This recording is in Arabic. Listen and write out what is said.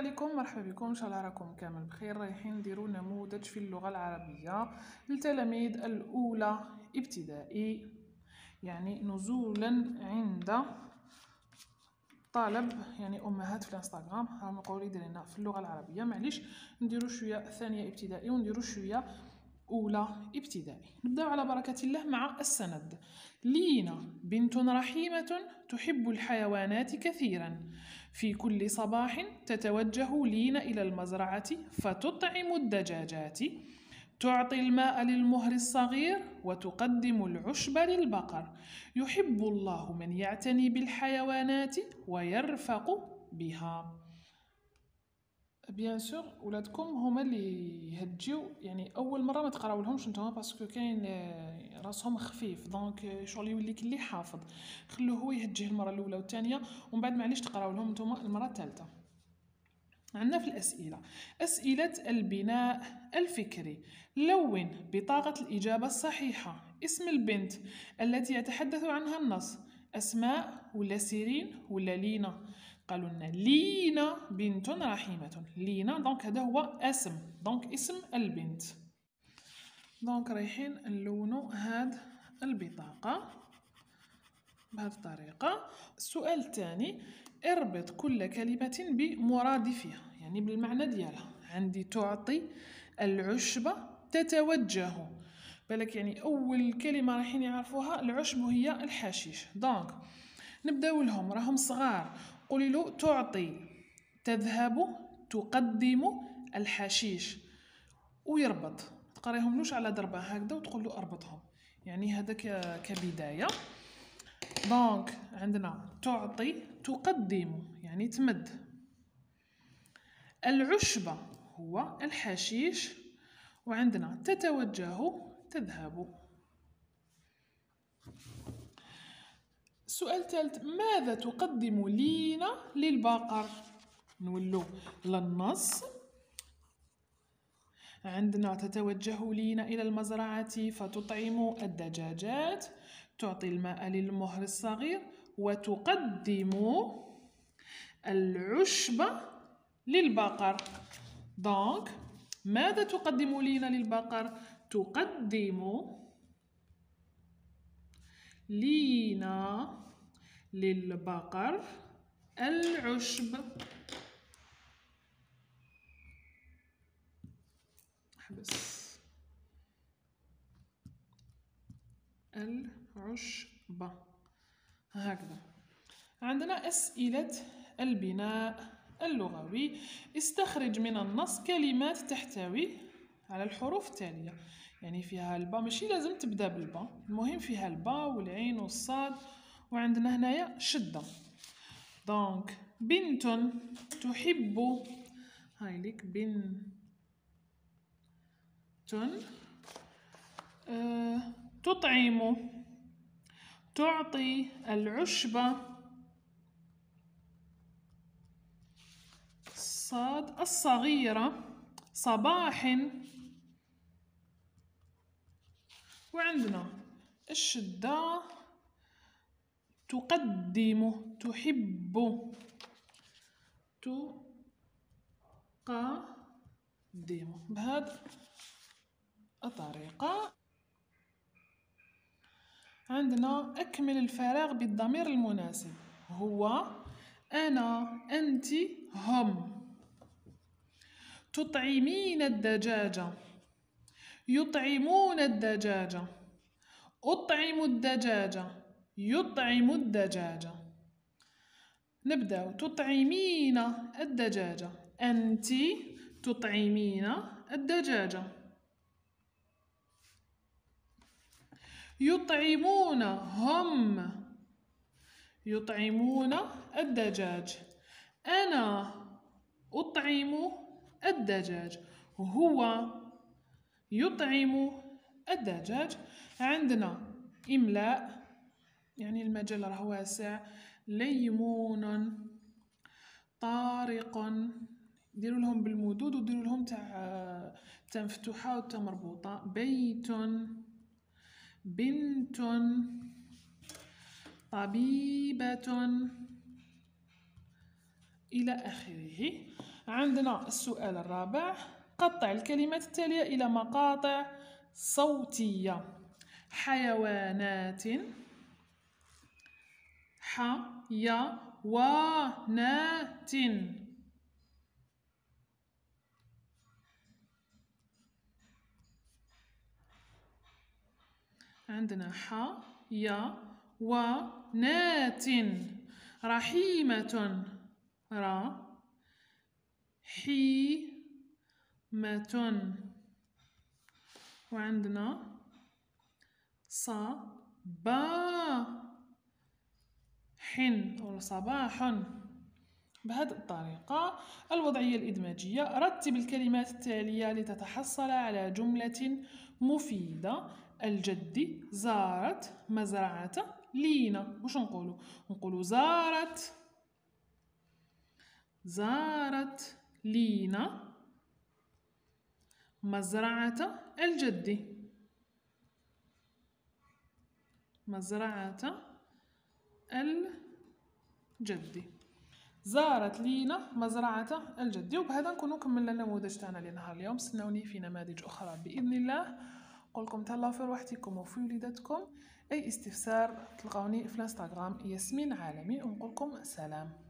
عليكم مرحبا بكم إن شاء الله راكم كامل بخير. رايحين نديرو نموذج في اللغة العربية للتلاميذ الأولى ابتدائي. يعني نزولا عند طالب يعني أمهات في الإنستغرام. راهم يقولوا لي في اللغة العربية. معليش نديرو شوية ثانية ابتدائي ونديرو شوية أولى ابتدائي. نبدأ على بركة الله مع السند. لينا بنت رحيمة تحب الحيوانات كثيرا. في كل صباح تتوجه لينا إلى المزرعة فتطعم الدجاجات. تعطي الماء للمهر الصغير وتقدم العشب للبقر. يحب الله من يعتني بالحيوانات ويرفق بها. bien sûr ولادكم هما اللي يهجيو يعني أول مرة ما تقراو لهمش نتوما parce que كاين آه، راسهم خفيف. donc شغل يولي كلي حافظ. خلوه هو يهجيه المرة الأولى والثانية ومن بعد معليش تقراو لهم نتوما المرة الثالثة. عندنا في الأسئلة. أسئلة البناء الفكري. لون بطاقة الإجابة الصحيحة. اسم البنت التي يتحدث عنها النص. أسماء ولا سيرين ولا لينا. قالوا لنا لينا بنت رحيمة. لينا donc هذا هو اسم. donc اسم البنت. donc رايحين نلونو هاد البطاقة بهذه الطريقة. السؤال الثاني اربط كل كلمة بمرادفها يعني بالمعنى ديالها. عندي تعطي العشبة تتوجه. بالك يعني أول كلمة رايحين يعرفوها العشب هي الحشيش. donc نبداو لهم راهم صغار. قولي له تعطي تذهب تقدم الحشيش. ويربط تقريهم على دربه هكذا وتقول له أربطهم. يعني هذا كبداية. دونك عندنا تعطي تقدم يعني تمد. العشبة هو الحشيش. وعندنا تتوجه تذهب. السؤال الثالث ماذا تقدم لينا للبقر؟ نولو للنص عندنا تتوجه لينا إلى المزرعة فتطعم الدجاجات تعطي الماء للمهر الصغير وتقدم العشب للبقر. دونك ماذا تقدم لينا للبقر؟ تقدم لينا للبقر العشب. أحبس. العشبة هكذا. عندنا أسئلة البناء اللغوي. استخرج من النص كلمات تحتوي على الحروف التالية. يعني فيها البا ماشي لازم تبدأ بالبا المهم فيها البا والعين والصاد وعندنا هنايا شدة. دونك بنت تحب هاي ليك بنت أه تطعم تعطي العشبة صاد الصغيرة. صباح. وعندنا الشدة تقدم تحب تقدم. بهذه الطريقة عندنا أكمل الفراغ بالضمير المناسب. هو أنا أنت هم. تطعمين الدجاجة يطعمون الدجاجة أطعم الدجاجة يطعم الدجاجة نبدأ. تطعمين الدجاجة أنت تطعمين الدجاجة يطعمون هم. يطعمون الدجاج. أنا أطعم الدجاج هو يطعم الدجاج. عندنا إملاء يعني المجال راه واسع ليمون طارق ديروا لهم بالمدود وديروا لهم تاع تاع مفتوحة وتاع مربوطة. بيت بنت طبيبة إلى آخره. عندنا السؤال الرابع. قطع الكلمات التالية إلى مقاطع صوتية. حيوانات. حيوانات. عندنا ح يا ونات رحيمة. را. حيمة وعندنا صباح أو صباح. بهذه الطريقة الوضعية الإدماجية رتب الكلمات التالية لتتحصل على جملة مفيدة. الجدي زارت مزرعة لينا. واش نقولوا نقولوا زارت. زارت. لينا مزرعة الجدي مزرعة الجدي زارت لينا مزرعة الجدي وبهذا نكونوا كملنا النموذج تاعنا لنهار اليوم. استنوني في نماذج أخرى بإذن الله. نقولكم تهلاو في روحتكم وفي وليداتكم. أي استفسار تلقاوني في الانستغرام ياسمين عالمي. ونقولكم سلام.